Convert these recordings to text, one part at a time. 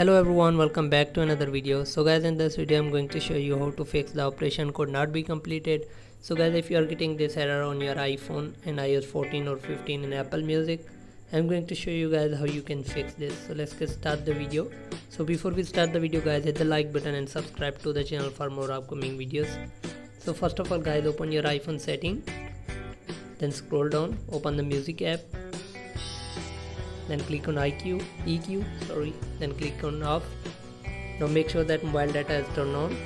hello everyone welcome back to another video. So guys in this video i'm going to show you how to fix the operation could not be completed. So guys if you are getting this error on your iphone and ios 14 or 15 in apple music i'm going to show you guys how you can fix this. So let's get start the video. So before we start the video guys hit the like button and subscribe to the channel for more upcoming videos. So first of all guys open your iphone setting. Then scroll down open the music app then click on IQ, EQ, sorry, then click on off. Now make sure that mobile data is turned on.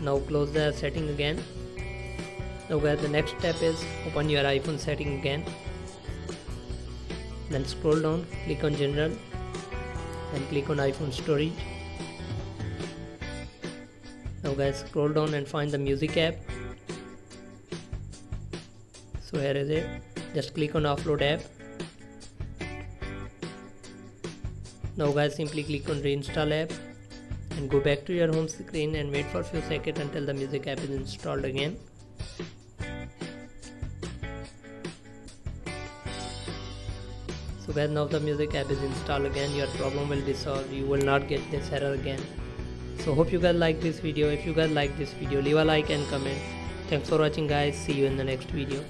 Now close the setting again. Now guys the next step is open your iPhone setting again. Then scroll down, click on general, then click on iPhone storage. Now guys scroll down and find the music app. So here is it just click on offload app. Now guys simply click on reinstall app and go back to your home screen and wait for few seconds until the music app is installed again. So guys now the music app is installed again. Your problem will be solved. You will not get this error again. So hope you guys like this video. If you guys like this video leave a like and comment. Thanks for watching guys. See you in the next video